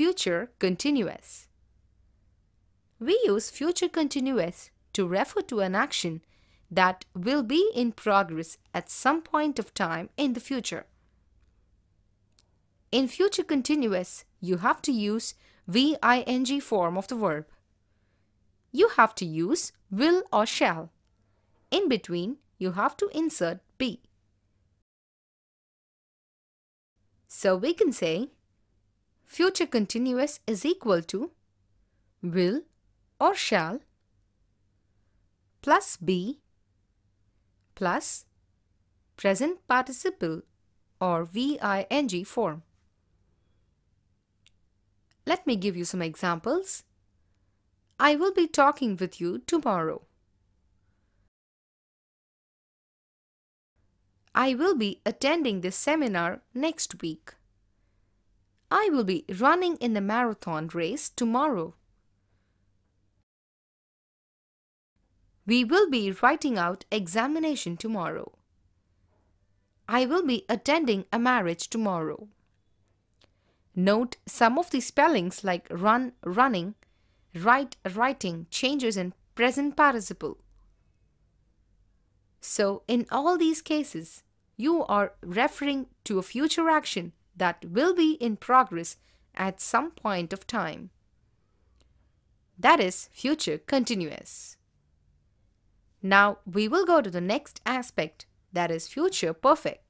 future continuous. We use future continuous to refer to an action that will be in progress at some point of time in the future. In future continuous, you have to use VING form of the verb. You have to use will or shall. In between, you have to insert be. So we can say future continuous is equal to will or shall plus be plus present participle or VING form. Let me give you some examples. I will be talking with you tomorrow. I will be attending this seminar next week. I will be running in the marathon race tomorrow. We will be writing out examination tomorrow. I will be attending a marriage tomorrow. Note some of the spellings like run, running, write, writing changes in present participle. So, in all these cases, you are referring to a future action that will be in progress at some point of time. That is future continuous. Now we will go to the next aspect that is future perfect.